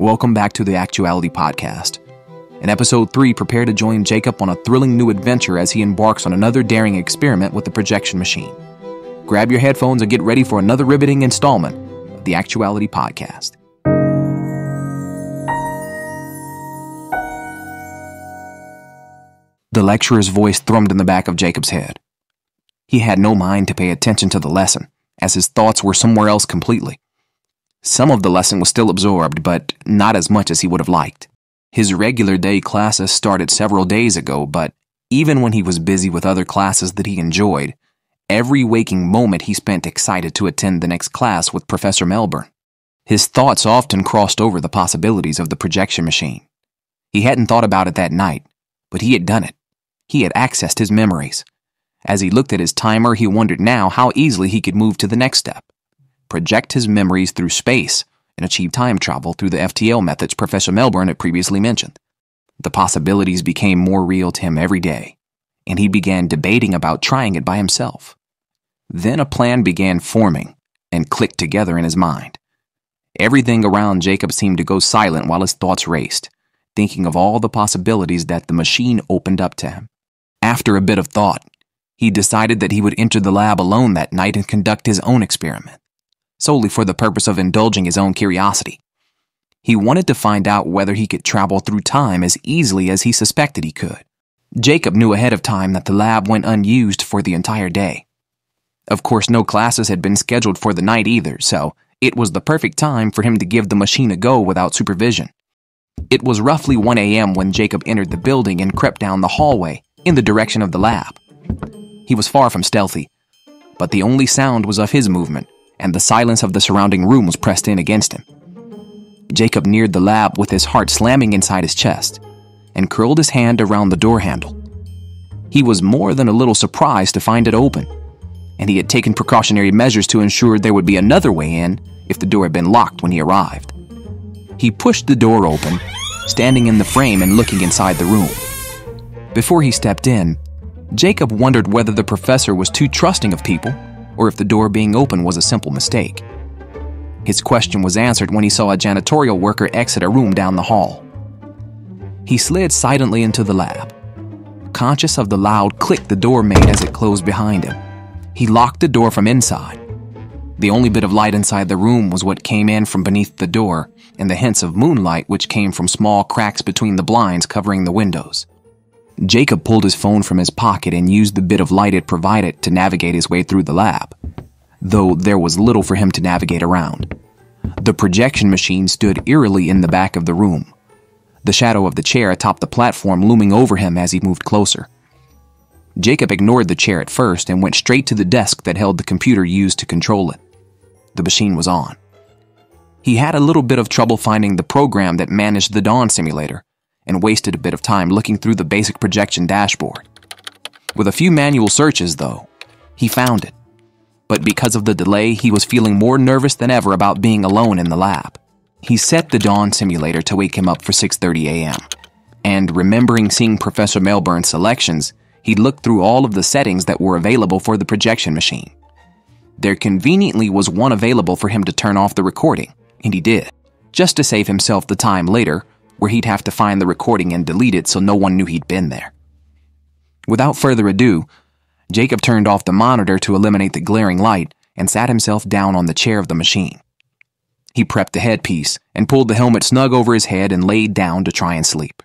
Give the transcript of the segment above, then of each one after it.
Welcome back to the Actuality Podcast. In episode 3, prepare to join Jacob on a thrilling new adventure as he embarks on another daring experiment with the projection machine. Grab your headphones and get ready for another riveting installment of the Actuality Podcast. The lecturer's voice thrummed in the back of Jacob's head. He had no mind to pay attention to the lesson, as his thoughts were somewhere else completely. Some of the lesson was still absorbed, but not as much as he would have liked. His regular day classes started several days ago, but even when he was busy with other classes that he enjoyed, every waking moment he spent excited to attend the next class with Professor Melbourne. His thoughts often crossed over the possibilities of the projection machine. He hadn't thought about it that night, but he had done it. He had accessed his memories. As he looked at his timer, he wondered now how easily he could move to the next step project his memories through space and achieve time travel through the FTL methods Professor Melbourne had previously mentioned. The possibilities became more real to him every day, and he began debating about trying it by himself. Then a plan began forming and clicked together in his mind. Everything around Jacob seemed to go silent while his thoughts raced, thinking of all the possibilities that the machine opened up to him. After a bit of thought, he decided that he would enter the lab alone that night and conduct his own experiment, solely for the purpose of indulging his own curiosity. He wanted to find out whether he could travel through time as easily as he suspected he could. Jacob knew ahead of time that the lab went unused for the entire day. Of course, no classes had been scheduled for the night either, so it was the perfect time for him to give the machine a go without supervision. It was roughly 1 a.m. when Jacob entered the building and crept down the hallway in the direction of the lab. He was far from stealthy, but the only sound was of his movement, and the silence of the surrounding room was pressed in against him. Jacob neared the lab with his heart slamming inside his chest and curled his hand around the door handle. He was more than a little surprised to find it open, and he had taken precautionary measures to ensure there would be another way in if the door had been locked when he arrived. He pushed the door open, standing in the frame and looking inside the room. Before he stepped in, Jacob wondered whether the professor was too trusting of people or if the door being open was a simple mistake. His question was answered when he saw a janitorial worker exit a room down the hall. He slid silently into the lab, conscious of the loud click the door made as it closed behind him. He locked the door from inside. The only bit of light inside the room was what came in from beneath the door and the hints of moonlight which came from small cracks between the blinds covering the windows. Jacob pulled his phone from his pocket and used the bit of light it provided to navigate his way through the lab, though there was little for him to navigate around. The projection machine stood eerily in the back of the room, the shadow of the chair atop the platform looming over him as he moved closer. Jacob ignored the chair at first and went straight to the desk that held the computer used to control it. The machine was on. He had a little bit of trouble finding the program that managed the Dawn simulator, and wasted a bit of time looking through the basic projection dashboard. With a few manual searches, though, he found it. But because of the delay, he was feeling more nervous than ever about being alone in the lab. He set the Dawn simulator to wake him up for 6:30 a.m. And remembering seeing Professor Melbourne's selections, he looked through all of the settings that were available for the projection machine. There conveniently was one available for him to turn off the recording, and he did, just to save himself the time later where he'd have to find the recording and delete it so no one knew he'd been there. Without further ado, Jacob turned off the monitor to eliminate the glaring light and sat himself down on the chair of the machine. He prepped the headpiece and pulled the helmet snug over his head and laid down to try and sleep.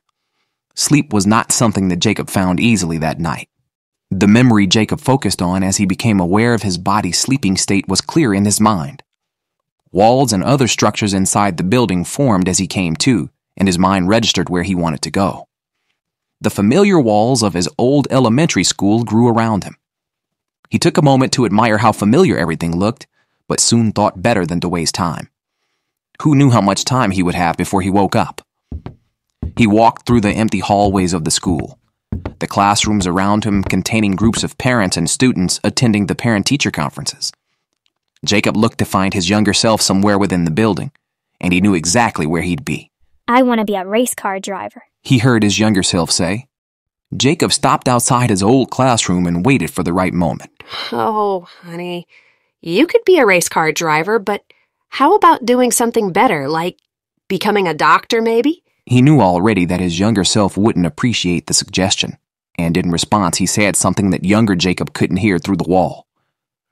Sleep was not something that Jacob found easily that night. The memory Jacob focused on as he became aware of his body's sleeping state was clear in his mind. Walls and other structures inside the building formed as he came to, and his mind registered where he wanted to go. The familiar walls of his old elementary school grew around him. He took a moment to admire how familiar everything looked, but soon thought better than to waste time. Who knew how much time he would have before he woke up? He walked through the empty hallways of the school, the classrooms around him containing groups of parents and students attending the parent teacher conferences. Jacob looked to find his younger self somewhere within the building, and he knew exactly where he'd be. I want to be a race car driver. He heard his younger self say. Jacob stopped outside his old classroom and waited for the right moment. Oh, honey, you could be a race car driver, but how about doing something better, like Becoming a doctor, maybe? He knew already that his younger self wouldn't appreciate the suggestion, and in response, he said something that younger Jacob couldn't hear through the wall.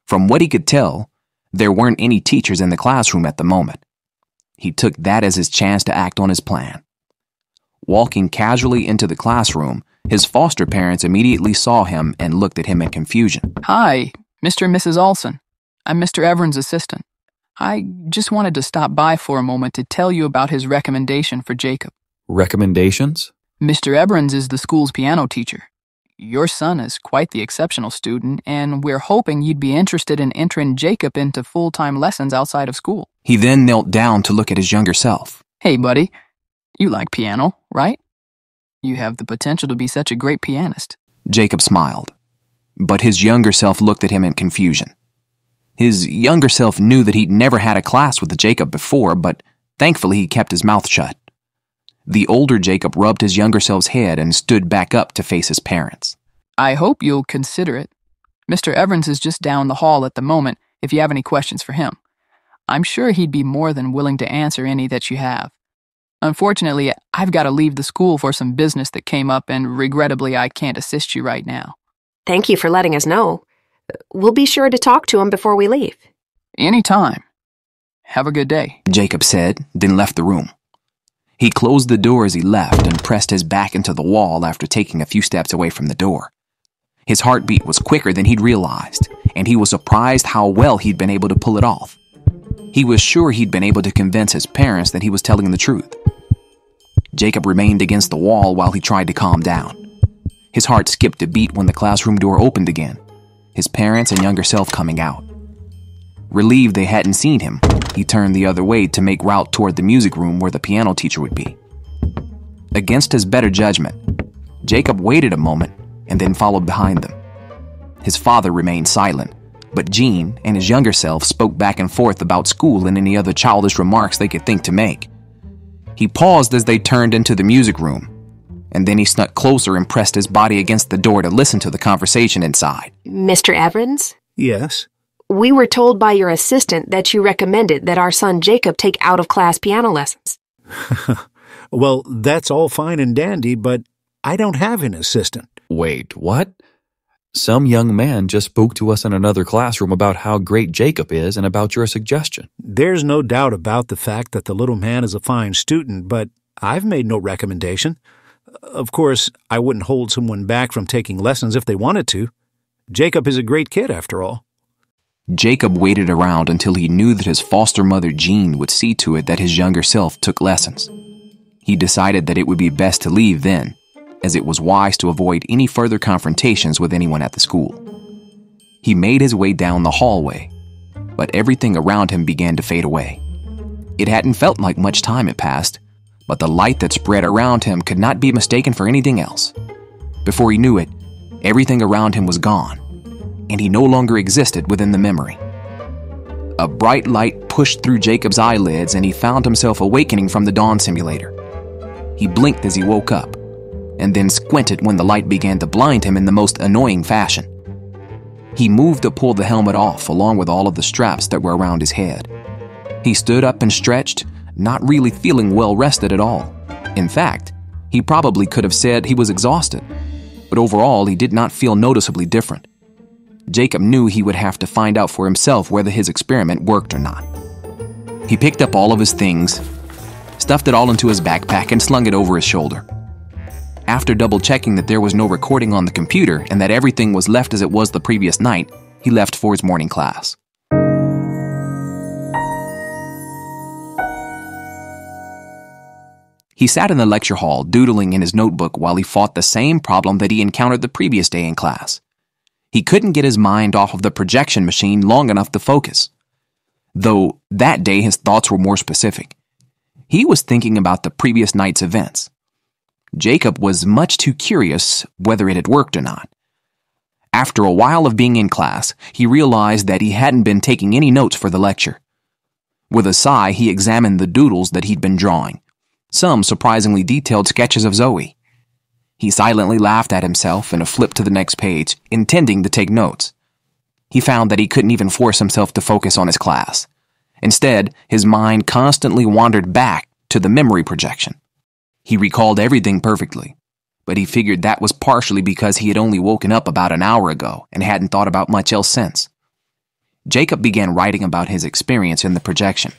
From what he could tell, there weren't any teachers in the classroom at the moment. He took that as his chance to act on his plan. Walking casually into the classroom, his foster parents immediately saw him and looked at him in confusion. Hi, Mr. and Mrs. Olson. I'm Mr. Evans' assistant. I just wanted to stop by for a moment to tell you about his recommendation for Jacob. Recommendations? Mr. Evans is the school's piano teacher. Your son is quite the exceptional student, and we're hoping you'd be interested in entering Jacob into full time lessons outside of school. He then knelt down to look at his younger self. Hey, buddy, you like piano, right? You have the potential to be such a great pianist. Jacob smiled, but his younger self looked at him in confusion. His younger self knew that he'd never had a class with Jacob before, but thankfully he kept his mouth shut. The older Jacob rubbed his younger self's head and stood back up to face his parents. I hope you'll consider it. Mr. Evans is just down the hall at the moment if you have any questions for him. I'm sure he'd be more than willing to answer any that you have. Unfortunately, I've got to leave the school for some business that came up, and regrettably, I can't assist you right now. Thank you for letting us know. We'll be sure to talk to him before we leave. Any time. Have a good day. Jacob said, then left the room. He closed the door as he left and pressed his back into the wall after taking a few steps away from the door. His heartbeat was quicker than he'd realized, and he was surprised how well he'd been able to pull it off. He was sure he'd been able to convince his parents that he was telling the truth. Jacob remained against the wall while he tried to calm down. His heart skipped a beat when the classroom door opened again, his parents and younger self coming out. Relieved they hadn't seen him, he turned the other way to make route toward the music room where the piano teacher would be. Against his better judgment, Jacob waited a moment and then followed behind them. His father remained silent, but Jean and his younger self spoke back and forth about school and any other childish remarks they could think to make. He paused as they turned into the music room, and then he snuck closer and pressed his body against the door to listen to the conversation inside. Mr. Evans? Yes. We were told by your assistant that you recommended that our son Jacob take out of class piano lessons. well, that's all fine and dandy, but I don't have an assistant. Wait, what? Some young man just spoke to us in another classroom about how great Jacob is and about your suggestion. There's no doubt about the fact that the little man is a fine student, but I've made no recommendation. Of course, I wouldn't hold someone back from taking lessons if they wanted to. Jacob is a great kid, after all. Jacob waited around until he knew that his foster mother Jean would see to it that his younger self took lessons. He decided that it would be best to leave then, as it was wise to avoid any further confrontations with anyone at the school. He made his way down the hallway, but everything around him began to fade away. It hadn't felt like much time had passed, but the light that spread around him could not be mistaken for anything else. Before he knew it, everything around him was gone, and he no longer existed within the memory. A bright light pushed through Jacob's eyelids, and he found himself awakening from the dawn simulator. He blinked as he woke up, and then squinted when the light began to blind him in the most annoying fashion. He moved to pull the helmet off along with all of the straps that were around his head. He stood up and stretched, not really feeling well rested at all. In fact, he probably could have said he was exhausted, but overall he did not feel noticeably different. Jacob knew he would have to find out for himself whether his experiment worked or not. He picked up all of his things, stuffed it all into his backpack, and slung it over his shoulder. After double checking that there was no recording on the computer and that everything was left as it was the previous night, he left for his morning class. He sat in the lecture hall doodling in his notebook while he fought the same problem that he encountered the previous day in class. He couldn't get his mind off of the projection machine long enough to focus. Though that day his thoughts were more specific. He was thinking about the previous night's events. Jacob was much too curious whether it had worked or not. After a while of being in class, he realized that he hadn't been taking any notes for the lecture. With a sigh, he examined the doodles that he'd been drawing, some surprisingly detailed sketches of Zoe. He silently laughed at himself and flipped to the next page, intending to take notes. He found that he couldn't even force himself to focus on his class. Instead, his mind constantly wandered back to the memory projection. He recalled everything perfectly, but he figured that was partially because he had only woken up about an hour ago and hadn't thought about much else since. Jacob began writing about his experience in the projection.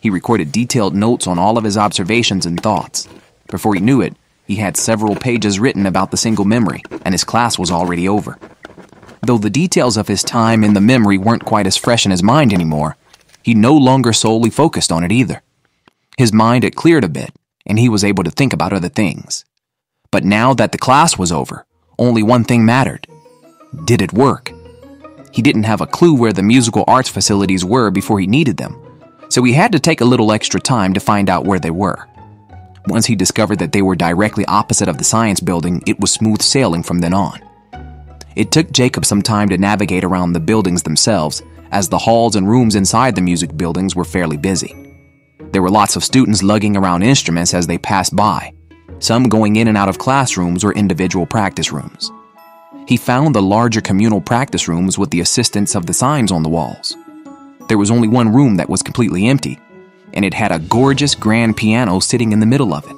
He recorded detailed notes on all of his observations and thoughts. Before he knew it, he had several pages written about the single memory, and his class was already over. Though the details of his time in the memory weren't quite as fresh in his mind anymore, he no longer solely focused on it either. His mind had cleared a bit, and he was able to think about other things. But now that the class was over, only one thing mattered. Did it work? He didn't have a clue where the musical arts facilities were before he needed them, so he had to take a little extra time to find out where they were. Once he discovered that they were directly opposite of the science building, it was smooth sailing from then on. It took Jacob some time to navigate around the buildings themselves, as the halls and rooms inside the music buildings were fairly busy. There were lots of students lugging around instruments as they passed by, some going in and out of classrooms or individual practice rooms. He found the larger communal practice rooms with the assistance of the signs on the walls. There was only one room that was completely empty, and it had a gorgeous grand piano sitting in the middle of it.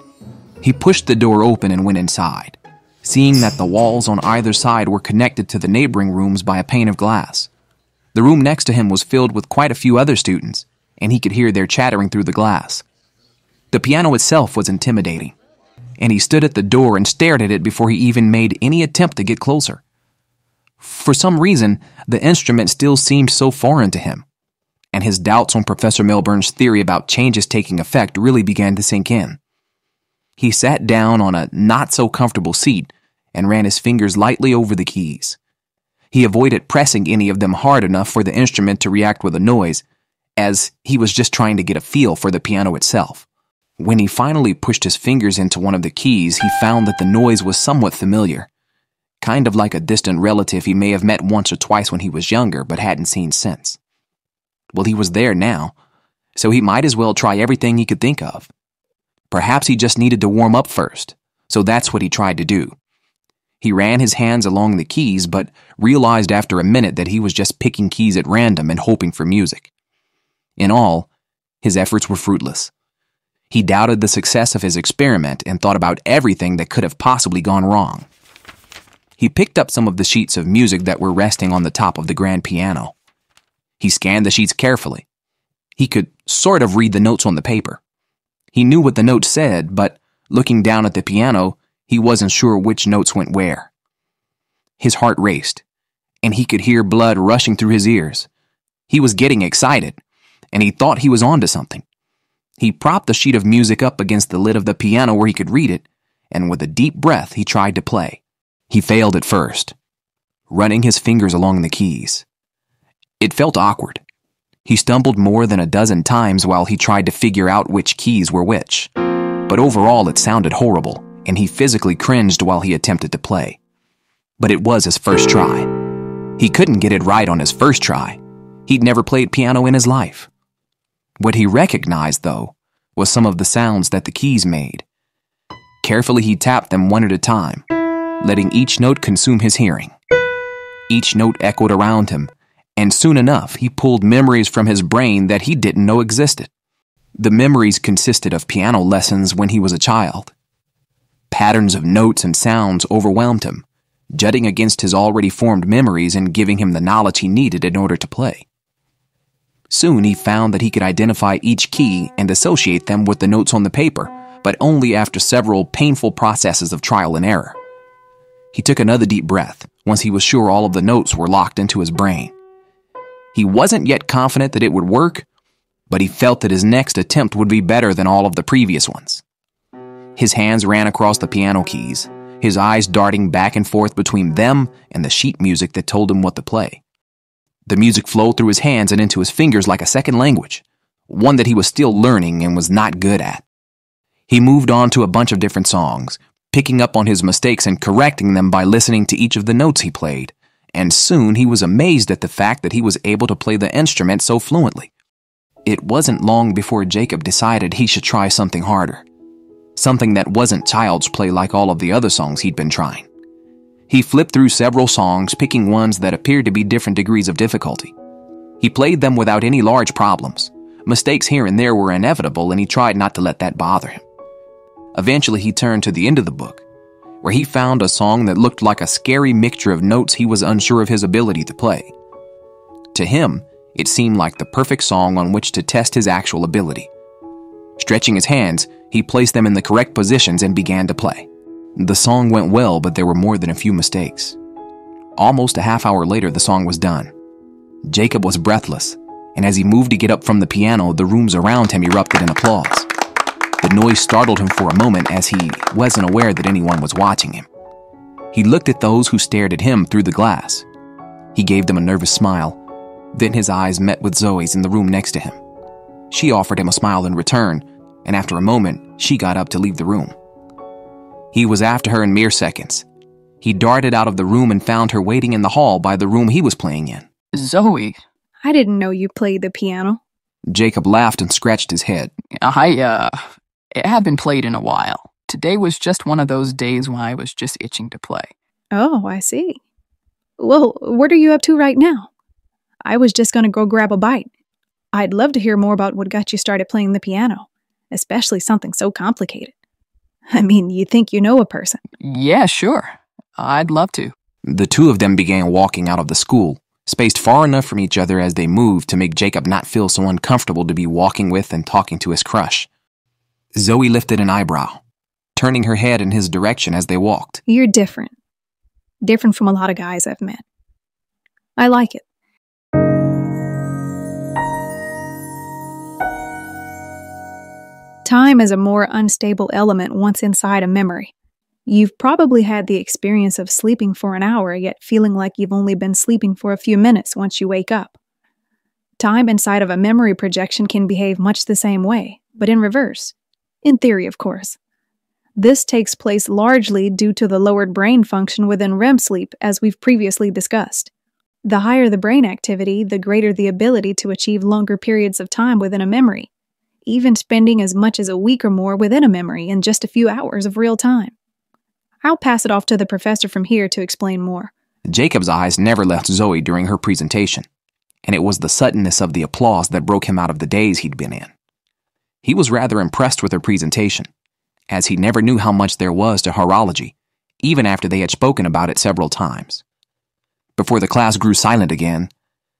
He pushed the door open and went inside, seeing that the walls on either side were connected to the neighboring rooms by a pane of glass. The room next to him was filled with quite a few other students, and he could hear their chattering through the glass. The piano itself was intimidating, and he stood at the door and stared at it before he even made any attempt to get closer. For some reason, the instrument still seemed so foreign to him and his doubts on Professor Melbourne's theory about changes taking effect really began to sink in. He sat down on a not so comfortable seat and ran his fingers lightly over the keys. He avoided pressing any of them hard enough for the instrument to react with a noise, as he was just trying to get a feel for the piano itself. When he finally pushed his fingers into one of the keys, he found that the noise was somewhat familiar, kind of like a distant relative he may have met once or twice when he was younger but hadn't seen since. Well, he was there now, so he might as well try everything he could think of. Perhaps he just needed to warm up first, so that's what he tried to do. He ran his hands along the keys, but realized after a minute that he was just picking keys at random and hoping for music. In all, his efforts were fruitless. He doubted the success of his experiment and thought about everything that could have possibly gone wrong. He picked up some of the sheets of music that were resting on the top of the grand piano. He scanned the sheets carefully. He could sort of read the notes on the paper. He knew what the notes said, but looking down at the piano, he wasn't sure which notes went where. His heart raced, and he could hear blood rushing through his ears. He was getting excited, and he thought he was onto something. He propped the sheet of music up against the lid of the piano where he could read it, and with a deep breath, he tried to play. He failed at first, running his fingers along the keys. It felt awkward. He stumbled more than a dozen times while he tried to figure out which keys were which. But overall, it sounded horrible, and he physically cringed while he attempted to play. But it was his first try. He couldn't get it right on his first try. He'd never played piano in his life. What he recognized, though, was some of the sounds that the keys made. Carefully, he tapped them one at a time, letting each note consume his hearing. Each note echoed around him, and soon enough he pulled memories from his brain that he didn't know existed. The memories consisted of piano lessons when he was a child. Patterns of notes and sounds overwhelmed him, jutting against his already formed memories and giving him the knowledge he needed in order to play. Soon he found that he could identify each key and associate them with the notes on the paper, but only after several painful processes of trial and error. He took another deep breath once he was sure all of the notes were locked into his brain. He wasn't yet confident that it would work, but he felt that his next attempt would be better than all of the previous ones. His hands ran across the piano keys, his eyes darting back and forth between them and the sheet music that told him what to play. The music flowed through his hands and into his fingers like a second language, one that he was still learning and was not good at. He moved on to a bunch of different songs, picking up on his mistakes and correcting them by listening to each of the notes he played and soon he was amazed at the fact that he was able to play the instrument so fluently. It wasn't long before Jacob decided he should try something harder. Something that wasn't child's play like all of the other songs he'd been trying. He flipped through several songs, picking ones that appeared to be different degrees of difficulty. He played them without any large problems, Mistakes here and there were inevitable, and he tried not to let that bother him. Eventually, he turned to the end of the book, where he found a song that looked like a scary mixture of notes he was unsure of his ability to play. To him, it seemed like the perfect song on which to test his actual ability. Stretching his hands, he placed them in the correct positions and began to play. The song went well, but there were more than a few mistakes. Almost a half hour later, the song was done. Jacob was breathless, and as he moved to get up from the piano, the rooms around him erupted in applause. The noise startled him for a moment as he wasn't aware that anyone was watching him. He looked at those who stared at him through the glass. He gave them a nervous smile. Then his eyes met with Zoe's in the room next to him. She offered him a smile in return, and after a moment, she got up to leave the room. He was after her in mere seconds. He darted out of the room and found her waiting in the hall by the room he was playing in. Zoe, I didn't know you played the piano. Jacob laughed and scratched his head. I, uh, it had been played in a while. Today was just one of those days when I was just itching to play. Oh, I see. Well, what are you up to right now? I was just going to go grab a bite. I'd love to hear more about what got you started playing the piano, especially something so complicated. I mean, you think you know a person. Yeah, sure. I'd love to. The two of them began walking out of the school, spaced far enough from each other as they moved to make Jacob not feel so uncomfortable to be walking with and talking to his crush. Zoe lifted an eyebrow, turning her head in his direction as they walked. You're different. Different from a lot of guys I've met. I like it. Time is a more unstable element once inside a memory. You've probably had the experience of sleeping for an hour, yet feeling like you've only been sleeping for a few minutes once you wake up. Time inside of a memory projection can behave much the same way, but in reverse. In theory, of course. This takes place largely due to the lowered brain function within REM sleep, as we've previously discussed. The higher the brain activity, the greater the ability to achieve longer periods of time within a memory, even spending as much as a week or more within a memory in just a few hours of real time. I'll pass it off to the professor from here to explain more. Jacob's eyes never left Zoe during her presentation, and it was the suddenness of the applause that broke him out of the daze he'd been in. He was rather impressed with her presentation, as he never knew how much there was to horology, even after they had spoken about it several times. Before the class grew silent again,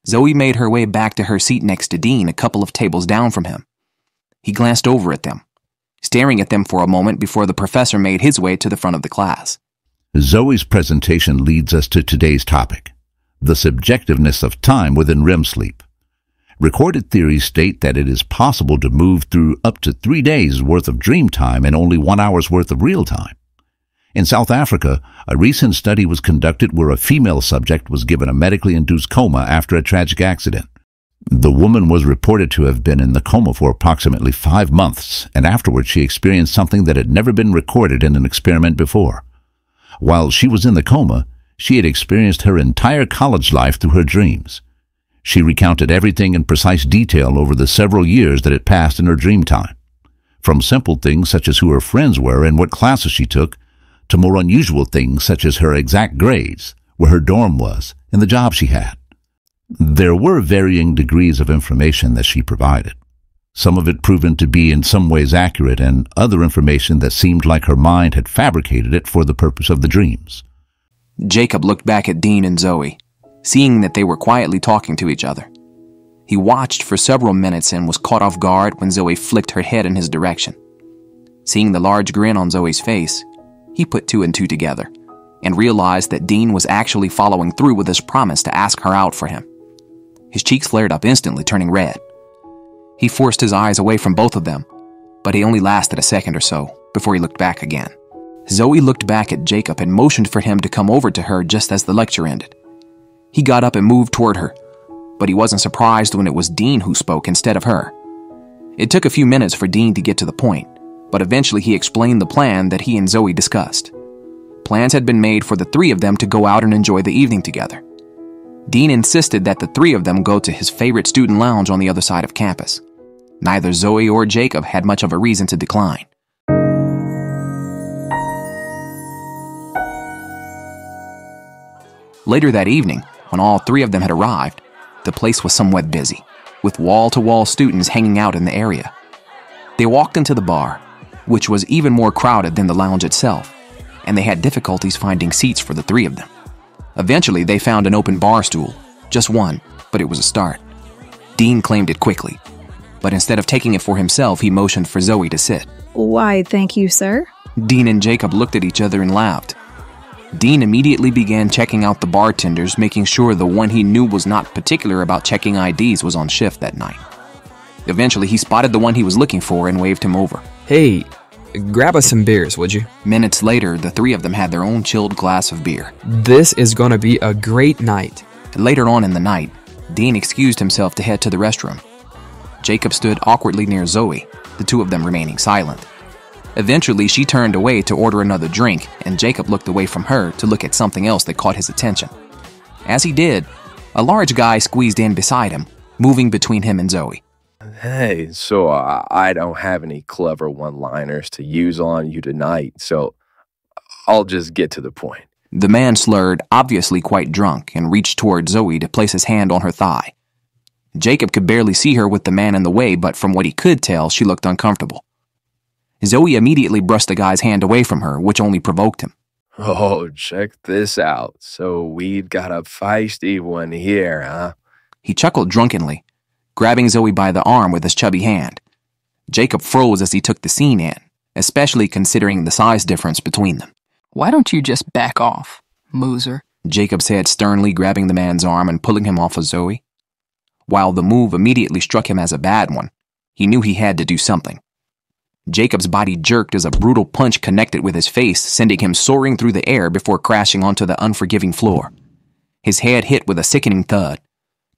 Zoe made her way back to her seat next to Dean a couple of tables down from him. He glanced over at them, staring at them for a moment before the professor made his way to the front of the class. Zoe's presentation leads us to today's topic, the subjectiveness of time within REM sleep. Recorded theories state that it is possible to move through up to three days worth of dream time and only one hour's worth of real time. In South Africa, a recent study was conducted where a female subject was given a medically induced coma after a tragic accident. The woman was reported to have been in the coma for approximately five months, and afterwards she experienced something that had never been recorded in an experiment before. While she was in the coma, she had experienced her entire college life through her dreams. She recounted everything in precise detail over the several years that had passed in her dream time. From simple things such as who her friends were and what classes she took, to more unusual things such as her exact grades, where her dorm was, and the job she had. There were varying degrees of information that she provided, some of it proven to be in some ways accurate and other information that seemed like her mind had fabricated it for the purpose of the dreams. Jacob looked back at Dean and Zoe, seeing that they were quietly talking to each other. He watched for several minutes and was caught off guard when Zoe flicked her head in his direction. Seeing the large grin on Zoe's face, he put two and two together and realized that Dean was actually following through with his promise to ask her out for him. His cheeks flared up instantly, turning red. He forced his eyes away from both of them, but he only lasted a second or so before he looked back again. Zoe looked back at Jacob and motioned for him to come over to her just as the lecture ended. He got up and moved toward her, but he wasn't surprised when it was Dean who spoke instead of her. It took a few minutes for Dean to get to the point, but eventually he explained the plan that he and Zoe discussed. Plans had been made for the three of them to go out and enjoy the evening together. Dean insisted that the three of them go to his favorite student lounge on the other side of campus. Neither Zoe or Jacob had much of a reason to decline. Later that evening, when all three of them had arrived, the place was somewhat busy. with wall to wall students hanging out in the area. They walked into the bar, which was even more crowded than the lounge itself, and they had difficulties finding seats for the three of them. Eventually, they found an open bar stool, just one, but it was a start. Dean claimed it quickly, but instead of taking it for himself, he motioned for Zoe to sit. Why, thank you, sir. Dean and Jacob looked at each other and laughed. Dean immediately began checking out the bartenders, making sure the one he knew was not particular about checking IDs was on shift that night. Eventually, he spotted the one he was looking for and waved him over. Hey, grab us some beers, would you? Minutes later, the three of them had their own chilled glass of beer. This is gonna be a great night. Later on in the night, Dean excused himself to head to the restroom. Jacob stood awkwardly near Zoe, the two of them remaining silent. Eventually, she turned away to order another drink, and Jacob looked away from her to look at something else that caught his attention. As he did, a large guy squeezed in beside him, moving between him and Zoe. Hey, so uh, I don't have any clever one liners to use on you tonight, so I'll just get to the point. The man slurred, obviously quite drunk, and reached toward Zoe to place his hand on her thigh. Jacob could barely see her with the man in the way, but from what he could tell, she looked uncomfortable. Zoe immediately brushed the guy's hand away from her, which only provoked him. Oh, check this out. So we've got a feisty one here, huh? He chuckled drunkenly, grabbing Zoe by the arm with his chubby hand. Jacob froze as he took the scene in, especially considering the size difference between them. Why don't you just back off, Mooser? Jacob said sternly, grabbing the man's arm and pulling him off of Zoe. While the move immediately struck him as a bad one, he knew he had to do something. Jacob's body jerked as a brutal punch connected with his face, sending him soaring through the air before crashing onto the unforgiving floor. His head hit with a sickening thud,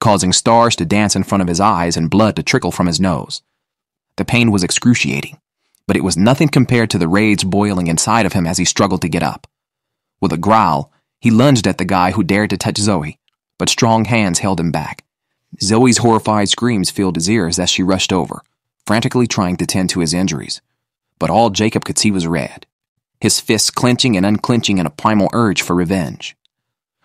causing stars to dance in front of his eyes and blood to trickle from his nose. The pain was excruciating, but it was nothing compared to the rage boiling inside of him as he struggled to get up. With a growl, he lunged at the guy who dared to touch Zoe, but strong hands held him back. Zoe's horrified screams filled his ears as she rushed over, frantically trying to tend to his injuries. But all Jacob could see was red, his fists clenching and unclenching in a primal urge for revenge.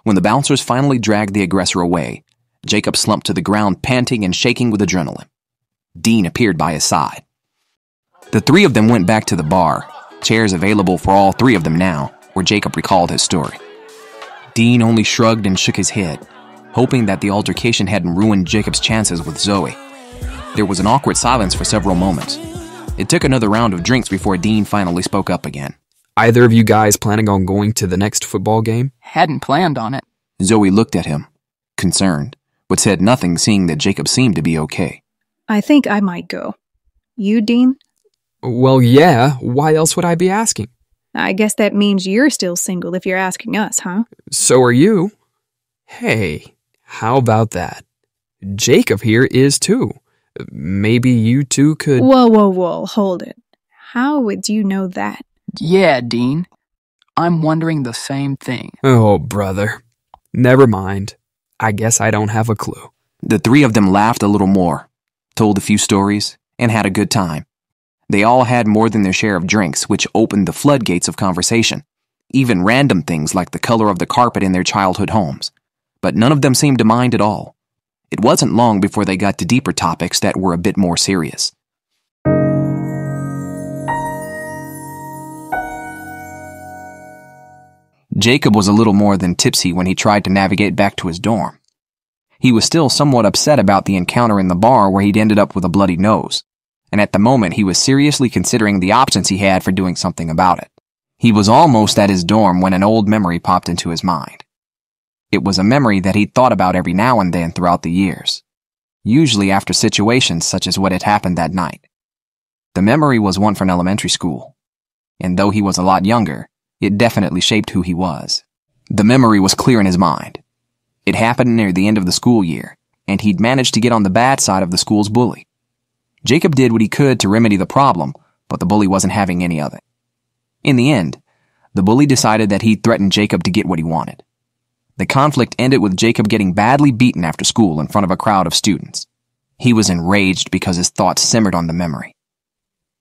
When the bouncers finally dragged the aggressor away, Jacob slumped to the ground, panting and shaking with adrenaline. Dean appeared by his side. The three of them went back to the bar, chairs available for all three of them now, where Jacob recalled his story. Dean only shrugged and shook his head, hoping that the altercation hadn't ruined Jacob's chances with Zoe. There was an awkward silence for several moments. It took another round of drinks before Dean finally spoke up again. Either of you guys planning on going to the next football game? Hadn't planned on it. Zoe looked at him, concerned, but said nothing, seeing that Jacob seemed to be okay. I think I might go. You, Dean? Well, yeah. Why else would I be asking? I guess that means you're still single if you're asking us, huh? So are you. Hey, how about that? Jacob here is too. Maybe you two could. Whoa, whoa, whoa, hold it. How would you know that? Yeah, Dean. I'm wondering the same thing. Oh, brother. Never mind. I guess I don't have a clue. The three of them laughed a little more, told a few stories, and had a good time. They all had more than their share of drinks, which opened the floodgates of conversation, even random things like the color of the carpet in their childhood homes. But none of them seemed to mind at all. It wasn't long before they got to deeper topics that were a bit more serious. Jacob was a little more than tipsy when he tried to navigate back to his dorm. He was still somewhat upset about the encounter in the bar where he'd ended up with a bloody nose, and at the moment he was seriously considering the options he had for doing something about it. He was almost at his dorm when an old memory popped into his mind. It was a memory that he'd thought about every now and then throughout the years, usually after situations such as what had happened that night. The memory was one from elementary school, and though he was a lot younger, it definitely shaped who he was. The memory was clear in his mind. It happened near the end of the school year, and he'd managed to get on the bad side of the school's bully. Jacob did what he could to remedy the problem, but the bully wasn't having any of it. In the end, the bully decided that he'd threaten Jacob to get what he wanted. The conflict ended with Jacob getting badly beaten after school in front of a crowd of students. He was enraged because his thoughts simmered on the memory.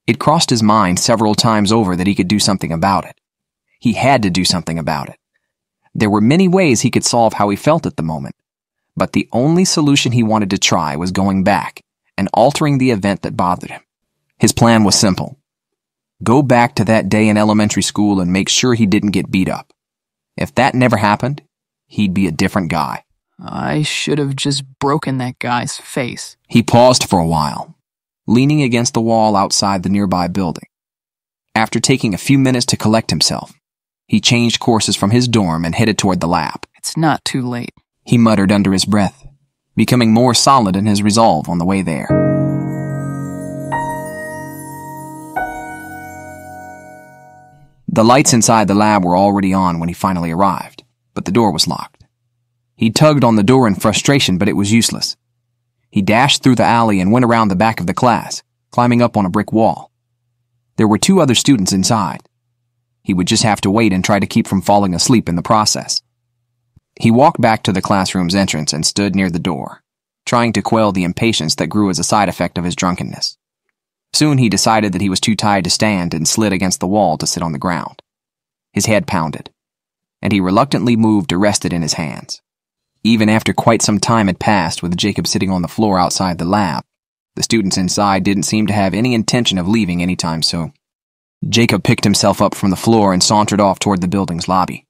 It crossed his mind several times over that he could do something about it. He had to do something about it. There were many ways he could solve how he felt at the moment, But the only solution he wanted to try was going back and altering the event that bothered him. His plan was simple. Go back to that day in elementary school and make sure he didn't get beat up. If that never happened, he'd be a different guy. I should have just broken that guy's face. He paused for a while, leaning against the wall outside the nearby building. After taking a few minutes to collect himself, he changed courses from his dorm and headed toward the lab. It's not too late. He muttered under his breath, becoming more solid in his resolve on the way there. The lights inside the lab were already on when he finally arrived, but the door was locked. He tugged on the door in frustration, but it was useless. He dashed through the alley and went around the back of the class, climbing up on a brick wall. There were two other students inside. He would just have to wait and try to keep from falling asleep in the process. He walked back to the classroom's entrance and stood near the door, trying to quell the impatience that grew as a side effect of his drunkenness. Soon he decided that he was too tired to stand and slid against the wall to sit on the ground. His head pounded, and he reluctantly moved to rest it in his hands. Even after quite some time had passed with Jacob sitting on the floor outside the lab, the students inside didn't seem to have any intention of leaving any time soon. Jacob picked himself up from the floor and sauntered off toward the building's lobby.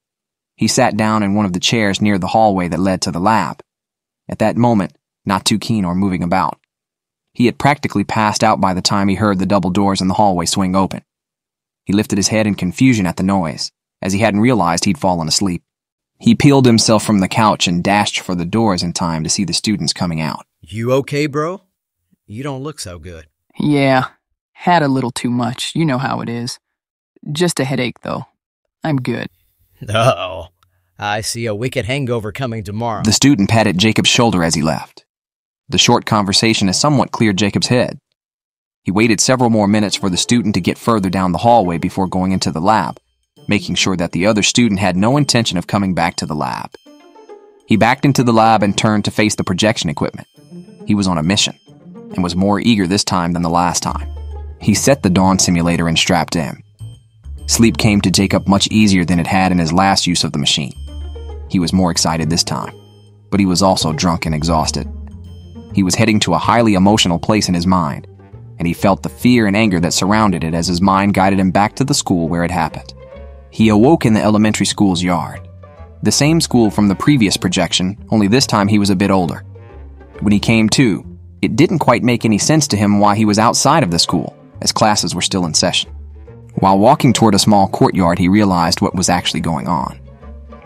He sat down in one of the chairs near the hallway that led to the lab. At that moment, not too keen on moving about. He had practically passed out by the time he heard the double doors in the hallway swing open. He lifted his head in confusion at the noise, as he hadn't realized he'd fallen asleep. He peeled himself from the couch and dashed for the doors in time to see the students coming out. You okay, bro? You don't look so good. Yeah, had a little too much. You know how it is. Just a headache, though. I'm good. Oh, I see a wicked hangover coming tomorrow. The student patted Jacob's shoulder as he left. The short conversation has somewhat cleared Jacob's head. He waited several more minutes for the student to get further down the hallway before going into the lab making sure that the other student had no intention of coming back to the lab. He backed into the lab and turned to face the projection equipment. He was on a mission and was more eager this time than the last time. He set the Dawn simulator and strapped in. Sleep came to Jacob much easier than it had in his last use of the machine. He was more excited this time, but he was also drunk and exhausted. He was heading to a highly emotional place in his mind, and he felt the fear and anger that surrounded it as his mind guided him back to the school where it happened. He awoke in the elementary school's yard. The same school from the previous projection, only this time he was a bit older. When he came to, it didn't quite make any sense to him why he was outside of the school, as classes were still in session. While walking toward a small courtyard, he realized what was actually going on.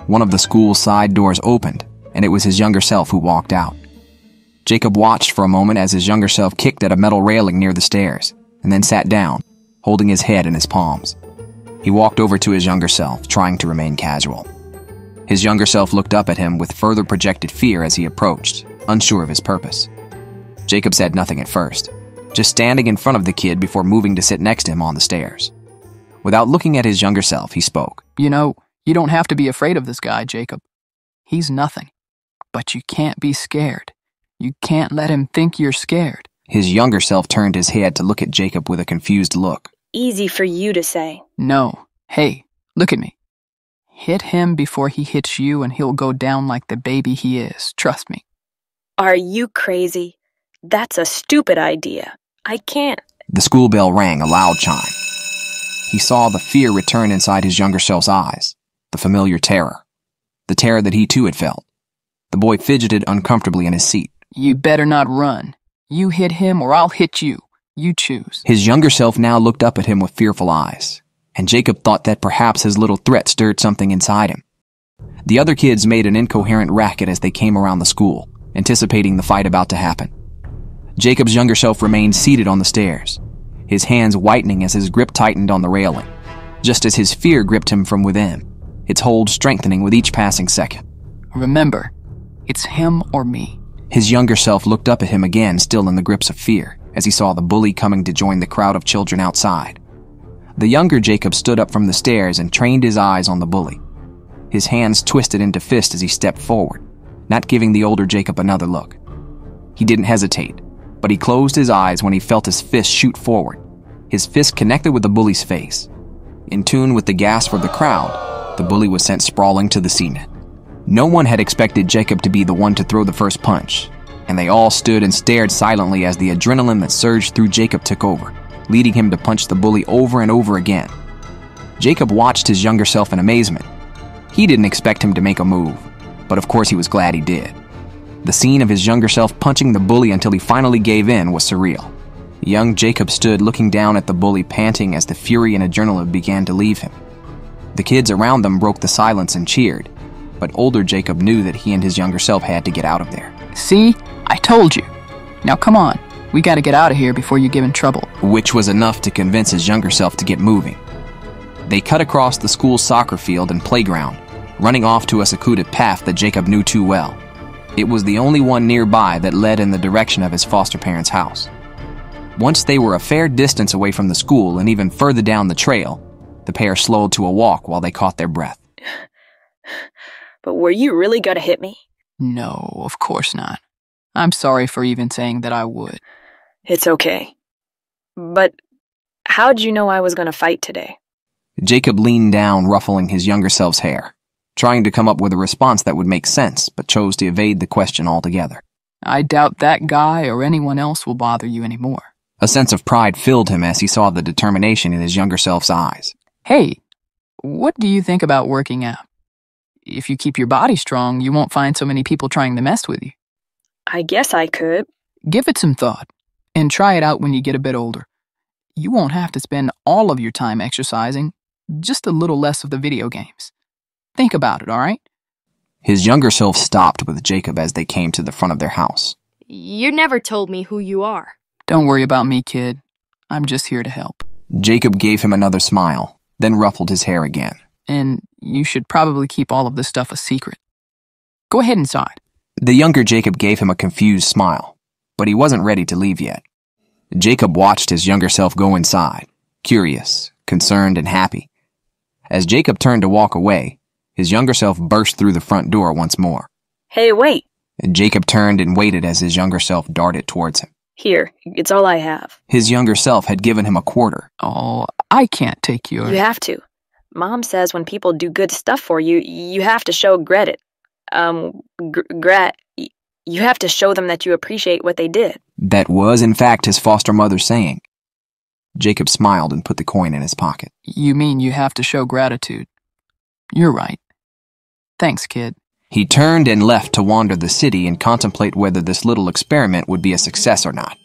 One of the school's side doors opened, and it was his younger self who walked out. Jacob watched for a moment as his younger self kicked at a metal railing near the stairs, and then sat down, holding his head in his palms. He walked over to his younger self, trying to remain casual. His younger self looked up at him with further projected fear as he approached, unsure of his purpose. Jacob said nothing at first, just standing in front of the kid before moving to sit next to him on the stairs. Without looking at his younger self, he spoke. You know, you don't have to be afraid of this guy, Jacob. He's nothing. But you can't be scared. You can't let him think you're scared. His younger self turned his head to look at Jacob with a confused look. Easy for you to say. No. Hey, look at me. Hit him before he hits you, and he'll go down like the baby he is. Trust me. Are you crazy? That's a stupid idea. I can't. The school bell rang, a loud chime. He saw the fear return inside his younger self's eyes, the familiar terror, the terror that he too had felt. The boy fidgeted uncomfortably in his seat. You better not run. You hit him, or I'll hit you. You choose. His younger self now looked up at him with fearful eyes, and Jacob thought that perhaps his little threat stirred something inside him. The other kids made an incoherent racket as they came around the school, anticipating the fight about to happen. Jacob's younger self remained seated on the stairs, his hands whitening as his grip tightened on the railing, just as his fear gripped him from within, its hold strengthening with each passing second. Remember, it's him or me. His younger self looked up at him again, still in the grips of fear as he saw the bully coming to join the crowd of children outside. The younger Jacob stood up from the stairs and trained his eyes on the bully. His hands twisted into fists as he stepped forward, not giving the older Jacob another look. He didn't hesitate, but he closed his eyes when he felt his fist shoot forward. His fist connected with the bully's face. In tune with the gasp of the crowd, the bully was sent sprawling to the cement. No one had expected Jacob to be the one to throw the first punch, and they all stood and stared silently as the adrenaline that surged through Jacob took over, leading him to punch the bully over and over again. Jacob watched his younger self in amazement. He didn't expect him to make a move, but of course he was glad he did. The scene of his younger self punching the bully until he finally gave in was surreal. Young Jacob stood looking down at the bully, panting as the fury and adrenaline began to leave him. The kids around them broke the silence and cheered, but older Jacob knew that he and his younger self had to get out of there. See? I told you. Now come on. We gotta get out of here before you get in trouble. Which was enough to convince his younger self to get moving. They cut across the school's soccer field and playground, running off to a secluded path that Jacob knew too well. It was the only one nearby that led in the direction of his foster parents' house. Once they were a fair distance away from the school and even further down the trail, the pair slowed to a walk while they caught their breath. But were you really going to hit me? No, of course not. I'm sorry for even saying that I would. It's okay. But how'd you know I was going to fight today? Jacob leaned down, ruffling his younger self's hair, trying to come up with a response that would make sense, but chose to evade the question altogether. I doubt that guy or anyone else will bother you anymore. A sense of pride filled him as he saw the determination in his younger self's eyes. Hey, what do you think about working out? If you keep your body strong, you won't find so many people trying to mess with you. I guess I could. Give it some thought and try it out when you get a bit older. You won't have to spend all of your time exercising, just a little less of the video games. Think about it, all right? His younger self stopped with Jacob as they came to the front of their house. You never told me who you are. Don't worry about me, kid. I'm just here to help. Jacob gave him another smile, then ruffled his hair again. And you should probably keep all of this stuff a secret. Go ahead inside. The younger Jacob gave him a confused smile, but he wasn't ready to leave yet. Jacob watched his younger self go inside, curious, concerned, and happy. As Jacob turned to walk away, his younger self burst through the front door once more. Hey, wait. Jacob turned and waited as his younger self darted towards him. Here, it's all I have. His younger self had given him a quarter. Oh, I can't take your. You have to. Mom says when people do good stuff for you, you have to show credit. Um, gr- grat. You have to show them that you appreciate what they did. That was, in fact, his foster mother's saying. Jacob smiled and put the coin in his pocket. You mean you have to show gratitude? You're right. Thanks, kid. He turned and left to wander the city and contemplate whether this little experiment would be a success or not.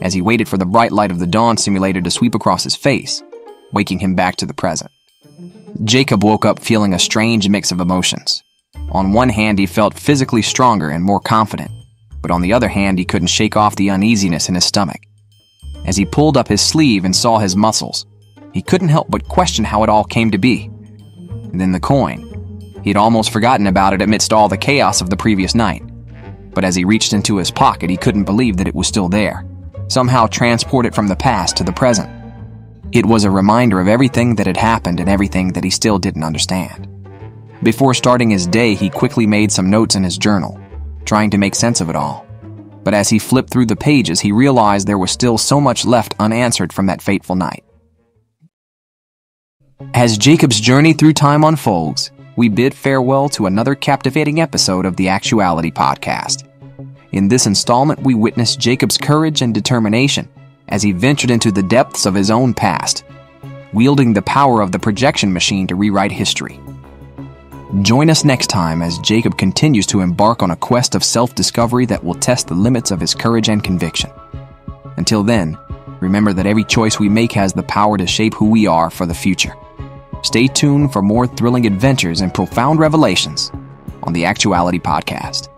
As he waited for the bright light of the dawn simulator to sweep across his face, waking him back to the present. Jacob woke up feeling a strange mix of emotions. On one hand, he felt physically stronger and more confident, but on the other hand, he couldn't shake off the uneasiness in his stomach. As he pulled up his sleeve and saw his muscles, he couldn't help but question how it all came to be. And then the coin. He had almost forgotten about it amidst all the chaos of the previous night. But as he reached into his pocket, he couldn't believe that it was still there, somehow transported from the past to the present. It was a reminder of everything that had happened and everything that he still didn't understand. Before starting his day, he quickly made some notes in his journal, trying to make sense of it all. But as he flipped through the pages, he realized there was still so much left unanswered from that fateful night. As Jacob's journey through time unfolds, we bid farewell to another captivating episode of the Actuality Podcast. In this installment, we witness Jacob's courage and determination as he ventured into the depths of his own past, wielding the power of the projection machine to rewrite history. Join us next time as Jacob continues to embark on a quest of self discovery that will test the limits of his courage and conviction. Until then, remember that every choice we make has the power to shape who we are for the future. Stay tuned for more thrilling adventures and profound revelations on the Actuality Podcast.